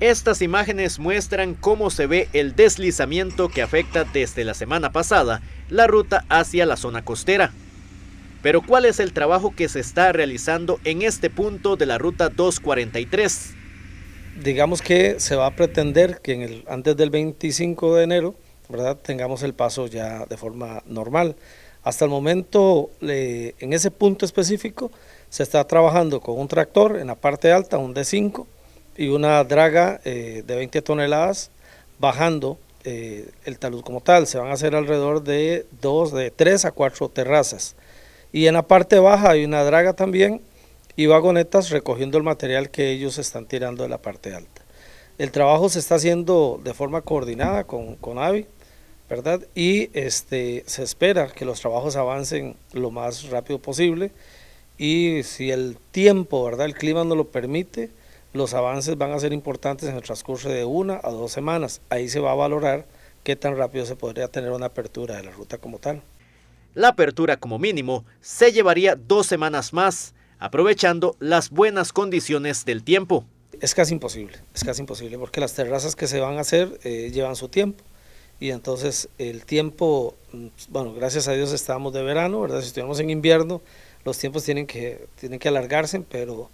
Estas imágenes muestran cómo se ve el deslizamiento que afecta desde la semana pasada la ruta hacia la zona costera. Pero ¿cuál es el trabajo que se está realizando en este punto de la ruta 243? Digamos que se va a pretender que antes del 25 de enero ¿verdad? tengamos el paso ya de forma normal. Hasta el momento, en ese punto específico, se está trabajando con un tractor en la parte alta, un D5, y una draga eh, de 20 toneladas bajando eh, el talud como tal. Se van a hacer alrededor de dos, de 3 a 4 terrazas. Y en la parte baja hay una draga también y vagonetas recogiendo el material que ellos están tirando de la parte alta. El trabajo se está haciendo de forma coordinada con, con AVI, ¿verdad? Y este, se espera que los trabajos avancen lo más rápido posible y si el tiempo, ¿verdad? El clima no lo permite, los avances van a ser importantes en el transcurso de una a dos semanas. Ahí se va a valorar qué tan rápido se podría tener una apertura de la ruta como tal. La apertura como mínimo se llevaría dos semanas más, aprovechando las buenas condiciones del tiempo. Es casi imposible, es casi imposible porque las terrazas que se van a hacer eh, llevan su tiempo y entonces el tiempo, mm, bueno, gracias a Dios estábamos de verano, ¿verdad? Si estuviéramos en invierno, los tiempos tienen que, tienen que alargarse, pero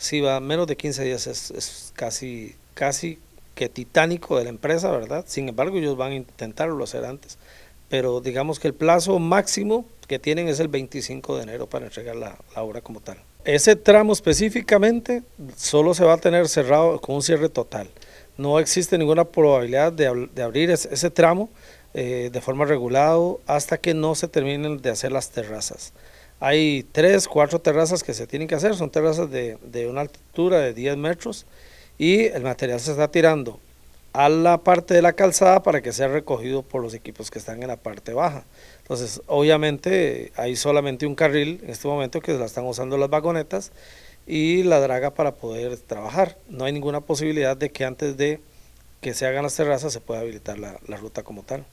si va menos de 15 días es, casi, casi que titánico de la empresa, ¿verdad? Sin embargo, ellos van a intentarlo hacer antes. Pero digamos que el plazo máximo que tienen es el 25 de enero para entregar la, la obra como tal. Ese tramo específicamente solo se va a tener cerrado con un cierre total. No existe ninguna probabilidad de, abrir ese, ese tramo eh, de forma regulada hasta que no se terminen de hacer las terrazas. Hay tres, cuatro terrazas que se tienen que hacer, son terrazas de, de una altura de 10 metros y el material se está tirando a la parte de la calzada para que sea recogido por los equipos que están en la parte baja. Entonces, obviamente hay solamente un carril en este momento que la están usando las vagonetas y la draga para poder trabajar. No hay ninguna posibilidad de que antes de que se hagan las terrazas se pueda habilitar la, la ruta como tal.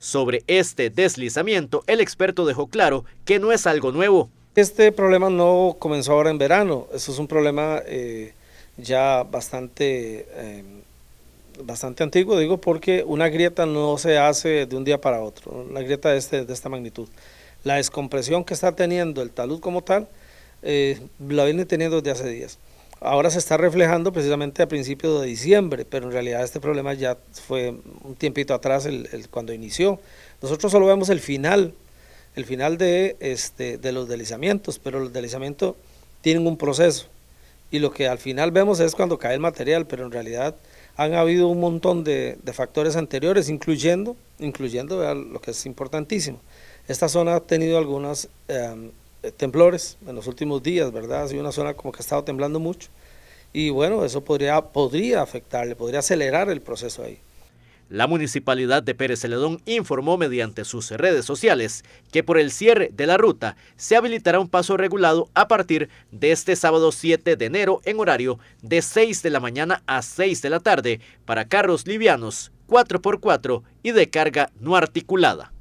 Sobre este deslizamiento, el experto dejó claro que no es algo nuevo. Este problema no comenzó ahora en verano, eso es un problema eh, ya bastante, eh, bastante antiguo, digo, porque una grieta no se hace de un día para otro, una grieta de, este, de esta magnitud. La descompresión que está teniendo el talud como tal, eh, la viene teniendo desde hace días. Ahora se está reflejando precisamente a principios de diciembre, pero en realidad este problema ya fue un tiempito atrás el, cuando inició. Nosotros solo vemos el final, el final de, este, de los deslizamientos, pero los deslizamientos tienen un proceso y lo que al final vemos es cuando cae el material, pero en realidad han habido un montón de, factores anteriores, incluyendo, incluyendo lo que es importantísimo. Esta zona ha tenido algunos eh, eh, temblores en los últimos días, ¿verdad? Ha sido una zona como que ha estado temblando mucho. Y bueno, eso podría, podría afectarle, podría acelerar el proceso ahí. La municipalidad de Pérez Celedón informó mediante sus redes sociales que por el cierre de la ruta se habilitará un paso regulado a partir de este sábado 7 de enero en horario de 6 de la mañana a 6 de la tarde para carros livianos 4x4 y de carga no articulada.